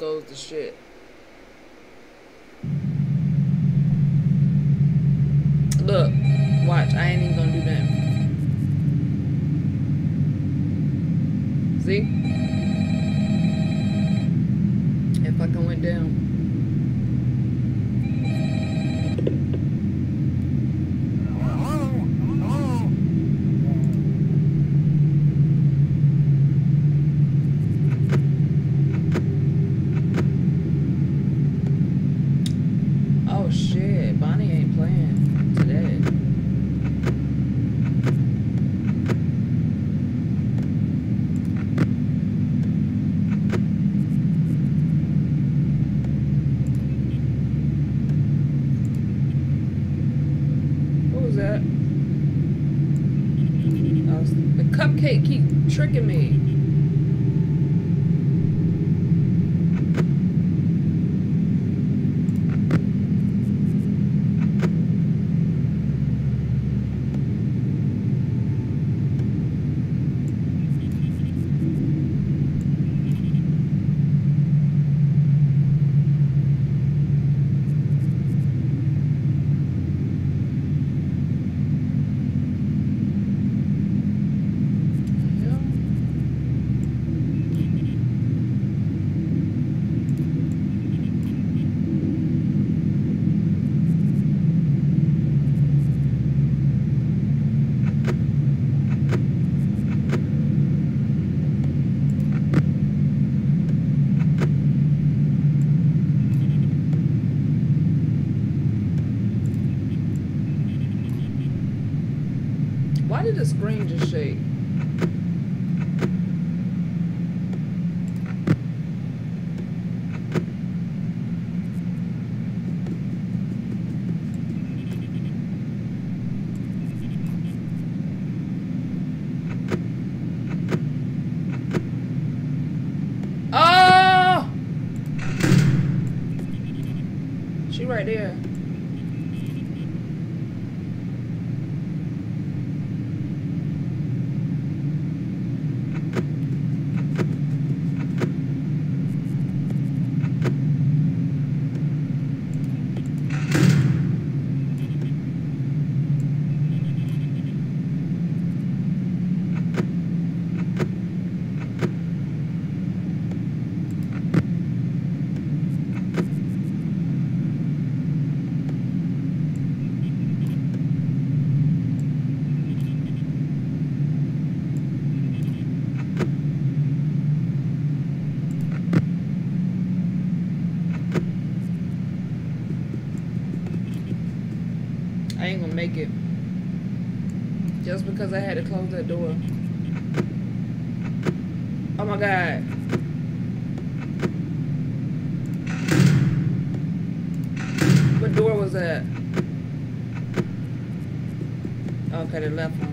Goes to shit. because I had to close that door. Oh my god. What door was that? Okay, the left one.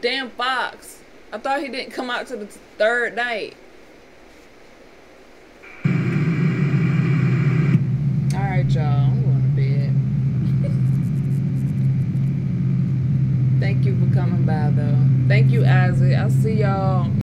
Damn fox. I thought he didn't come out to the third night.